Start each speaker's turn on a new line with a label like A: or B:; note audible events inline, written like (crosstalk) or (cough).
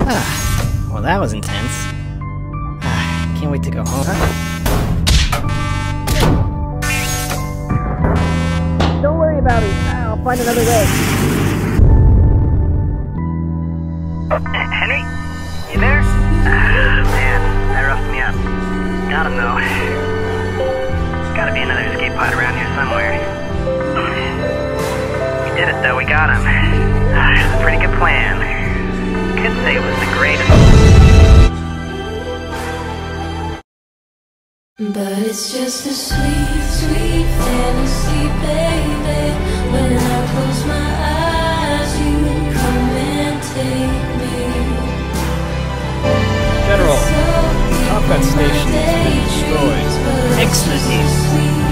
A: Ah, well, that was intense. Ah, (sighs) can't wait to go home.
B: Don't worry about it. I'll find another way.
A: Henry? You there? Ah, (sighs) man, that roughed me up. Got him, though. There's gotta be another escape pod around here somewhere did it, though. We got him. It a pretty good plan. Couldn't say it was the greatest.
C: But it's just a sweet, sweet fantasy, baby. When I close my eyes, you come and take me.
D: General,
C: Toppat Station has been destroyed. Excellencies.